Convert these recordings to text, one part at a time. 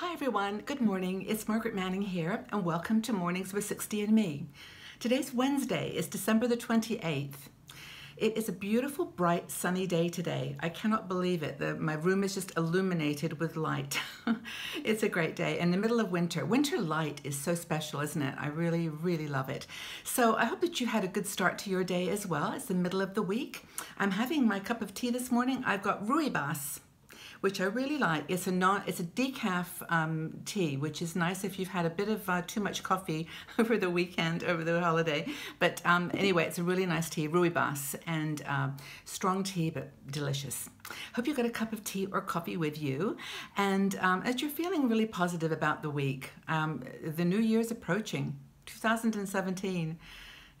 Hi everyone, good morning. It's Margaret Manning here and welcome to Mornings with 60 and Me. Today's Wednesday is December the 28th. It is a beautiful, bright, sunny day today. I cannot believe it. The, my room is just illuminated with light. it's a great day in the middle of winter. Winter light is so special, isn't it? I really, really love it. So I hope that you had a good start to your day as well. It's the middle of the week. I'm having my cup of tea this morning. I've got rooibos which I really like. It's a non, it's a decaf um, tea, which is nice if you've had a bit of uh, too much coffee over the weekend, over the holiday. But um, anyway, it's a really nice tea, rooibos, and uh, strong tea, but delicious. Hope you got a cup of tea or coffee with you. And um, as you're feeling really positive about the week, um, the new year's approaching, 2017.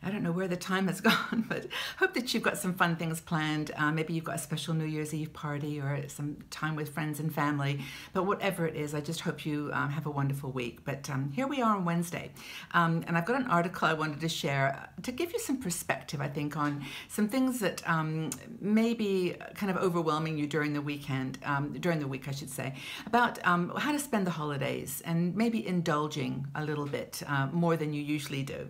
I don't know where the time has gone, but hope that you've got some fun things planned. Uh, maybe you've got a special New Year's Eve party or some time with friends and family. But whatever it is, I just hope you um, have a wonderful week. But um, here we are on Wednesday. Um, and I've got an article I wanted to share to give you some perspective, I think, on some things that um, may be kind of overwhelming you during the weekend, um, during the week, I should say, about um, how to spend the holidays and maybe indulging a little bit uh, more than you usually do.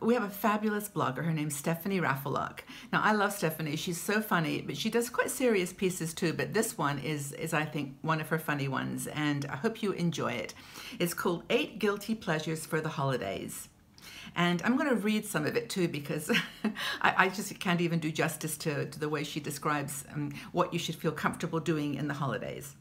we have a fabulous blogger. Her name's Stephanie Raffelock. Now, I love Stephanie. She's so funny, but she does quite serious pieces too. But this one is, is I think, one of her funny ones, and I hope you enjoy it. It's called Eight Guilty Pleasures for the Holidays. And I'm going to read some of it too because I, I, just can't even do justice to, to the way she describes um, what you should feel comfortable doing in the holidays.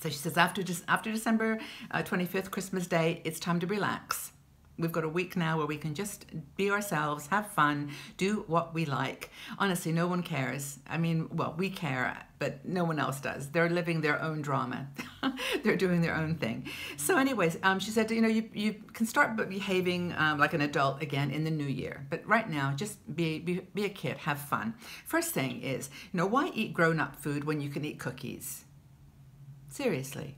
So she says, after, after December uh, 25th, Christmas Day, it's time to relax. We've got a week now where we can just be ourselves, have fun, do what we like. Honestly, no one cares. I mean, well, we care, but no one else does. They're living their own drama. They're doing their own thing. So, anyways, um, she said, you know, you, you can start behaving um, like an adult again in the new year. But right now, just be, be, be a kid, have fun. First thing is, you know, why eat grown up food when you can eat cookies? Seriously.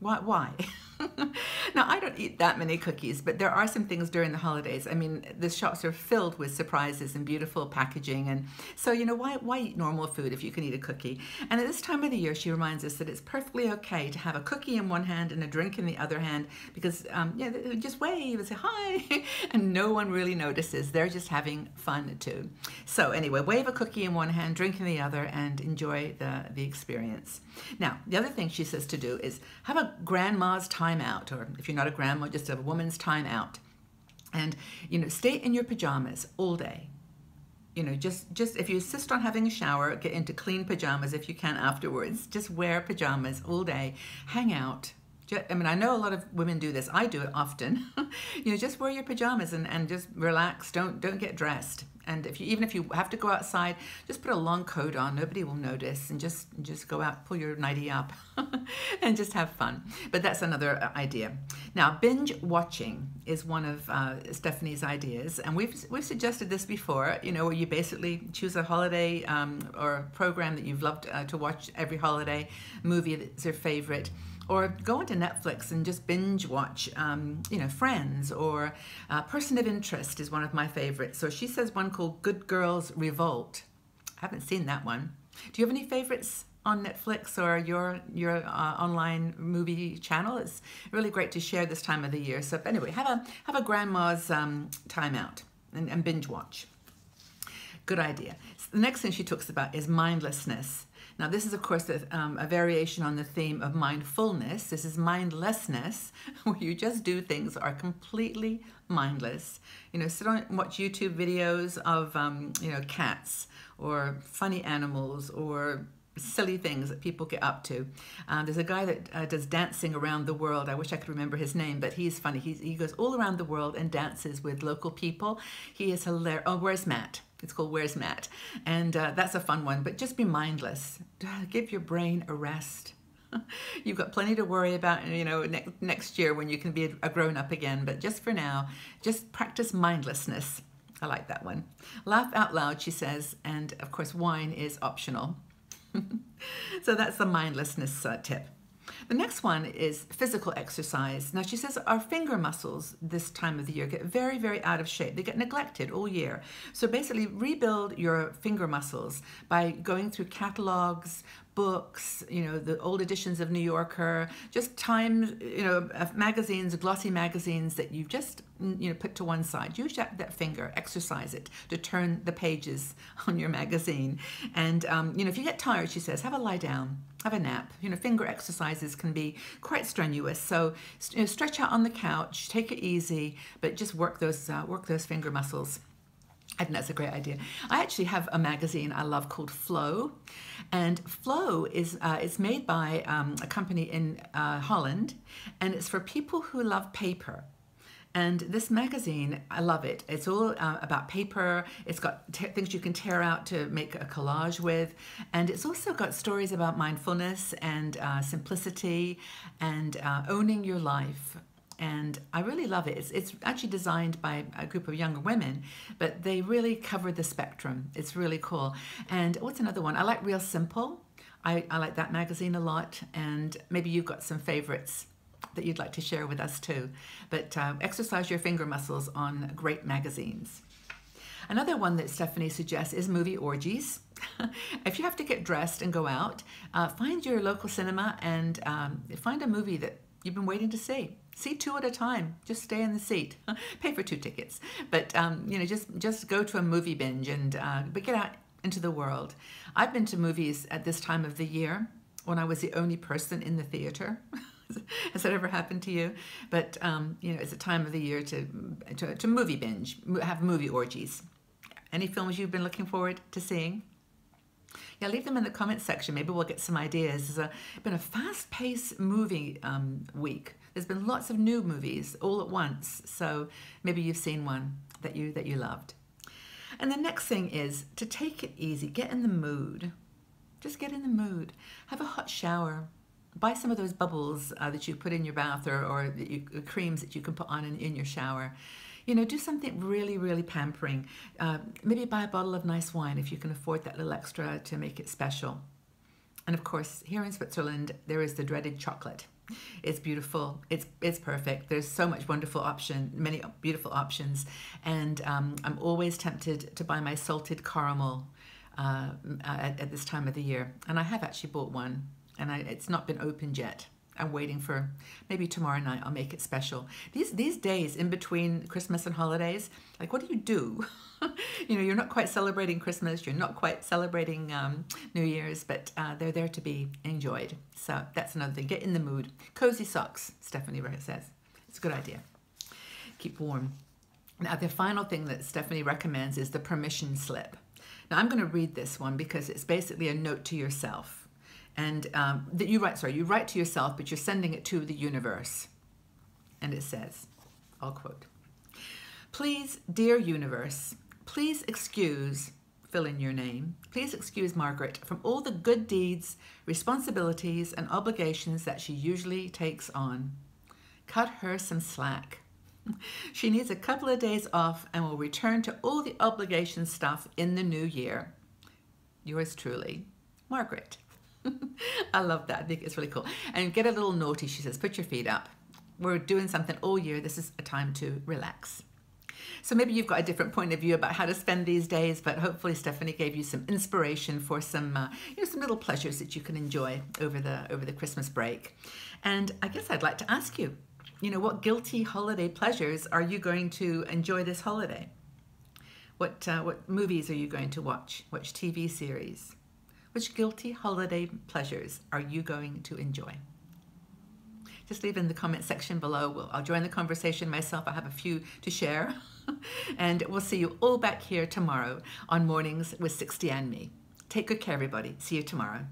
Why? Why? now, I don't eat that many cookies, but there are some things during the holidays. I mean, the shops are filled with surprises and beautiful packaging. And so, you know, why, why eat normal food if you can eat a cookie? And at this time of the year, she reminds us that it's perfectly okay to have a cookie in one hand and a drink in the other hand because, um, yeah, just wave and say hi, and no one really notices. They're just having fun too. So, anyway, wave a cookie in one hand, drink in the other, and enjoy the, the experience. Now, the other thing she says to do is have a grandma's time out, or if you're not a grandma, just a woman's time out. And, you know, stay in your pajamas all day. You know, just, just if you insist on having a shower, get into clean pajamas if you can afterwards. Just wear pajamas all day, hang out, I mean, I know a lot of women do this. I do it often. you know, just wear your pajamas and, and just relax. Don't don't get dressed. And if you even if you have to go outside, just put a long coat on. Nobody will notice, and just just go out, pull your nightie up, and just have fun. But that's another uh, idea. Now, binge watching is one of uh, Stephanie's ideas, and we've we've suggested this before. You know, where you basically choose a holiday um, or a program that you've loved uh, to watch every holiday, movie that's your favorite or go into Netflix and just binge watch, um, you know, Friends or uh, Person of Interest is one of my favorites. So she says one called Good Girls Revolt. I haven't seen that one. Do you have any favorites on Netflix or your your uh, online movie channel? It's really great to share this time of the year. So anyway, have a have a grandma's um, time out and, and binge watch. Good idea. So the next thing she talks about is mindlessness. Now, this is, of course, a, um, a, variation on the theme of mindfulness. This is mindlessness, where you just do things are completely mindless. You know, sit on watch YouTube videos of, um, you know, cats or funny animals or silly things that people get up to. Um, there's a guy that uh, does dancing around the world. I wish I could remember his name, but he's funny. He's, he goes all around the world and dances with local people. He is hilarious. Oh, where's Matt? It's called Where's Matt? And uh, that's a fun one, but just be mindless. Give your brain a rest. You've got plenty to worry about, you know, ne next year when you can be a grown up again. But just for now, just practice mindlessness. I like that one. Laugh out loud, she says, and of course, wine is optional. so that's the mindlessness uh, tip. The next one is physical exercise. Now, she says our finger muscles this time of the year get very, very out of shape. They get neglected all year. So basically, rebuild your finger muscles by going through catalogs, books, you know, the old editions of New Yorker, just time, you know, magazines, glossy magazines that you just, you know, put to one side. Use that, that finger, exercise it to turn the pages on your magazine. And, um, you know, if you get tired, she says, have a lie down, have a nap. You know, finger exercises can be quite strenuous. So, you know, stretch out on the couch, take it easy, but just work those, uh, work those finger muscles. I think that's a great idea. I actually have a magazine I love called Flow, and Flow is uh, it's made by um, a company in uh, Holland, and it's for people who love paper. And this magazine, I love it. It's all uh, about paper. It's got things you can tear out to make a collage with. And it's also got stories about mindfulness and uh, simplicity and uh, owning your life and I really love it. It's, it's actually designed by a group of younger women, but they really cover the spectrum. It's really cool. And what's another one? I like Real Simple. I, I like that magazine a lot, and maybe you've got some favorites that you'd like to share with us too. But uh, exercise your finger muscles on great magazines. Another one that Stephanie suggests is movie orgies. if you have to get dressed and go out, uh, find your local cinema and um, find a movie that you've been waiting to see. See two at a time. Just stay in the seat. Pay for two tickets, but um, you know, just just go to a movie binge and uh, but get out into the world. I've been to movies at this time of the year when I was the only person in the theater. Has that ever happened to you? But um, you know, it's a time of the year to, to to movie binge, have movie orgies. Any films you've been looking forward to seeing? Yeah, leave them in the comments section. Maybe we'll get some ideas. It's a, been a fast-paced movie um, week. There's been lots of new movies all at once, so maybe you've seen one that you that you loved. And the next thing is to take it easy. Get in the mood. Just get in the mood. Have a hot shower. Buy some of those bubbles uh, that you put in your bath or, or you, creams that you can put on in, in your shower you know, do something really, really pampering. Uh, maybe buy a bottle of nice wine if you can afford that little extra to make it special. And of course, here in Switzerland, there is the dreaded chocolate. It's beautiful. It's it's perfect. There's so much wonderful option, many beautiful options, and um, I'm always tempted to buy my salted caramel uh, at, at, this time of the year. And I have actually bought one, and I, it's not been opened yet. I'm waiting for maybe tomorrow night I'll make it special. These these days in between Christmas and holidays, like what do you do? you know, you're not quite celebrating Christmas, you're not quite celebrating um, New Year's, but uh, they're there to be enjoyed. So that's another thing. Get in the mood. Cozy socks, Stephanie says. It's a good idea. Keep warm. Now, the final thing that Stephanie recommends is the permission slip. Now, I'm going to read this one because it's basically a note to yourself and um, that you write sorry you write to yourself but you're sending it to the universe. And it says i'll quote please dear universe please excuse fill in your name please excuse margaret from all the good deeds responsibilities and obligations that she usually takes on. Cut her some slack. She needs a couple of days off and will return to all the obligation stuff in the new year. Yours truly margaret I love that. I think it's really cool. And get a little naughty, she says, put your feet up. We're doing something all year. This is a time to relax. So maybe you've got a different point of view about how to spend these days, but hopefully Stephanie gave you some inspiration for some, uh, you know, some little pleasures that you can enjoy over the over the Christmas break. And I guess I'd like to ask you, you know, what guilty holiday pleasures are you going to enjoy this holiday? What uh, what movies are you going to watch? Watch TV series? Which guilty holiday pleasures are you going to enjoy? Just leave in the comment section below. We'll, I'll join the conversation myself. I have a few to share. and we'll see you all back here tomorrow on Mornings with 60 and Me. Take good care, everybody. See you tomorrow.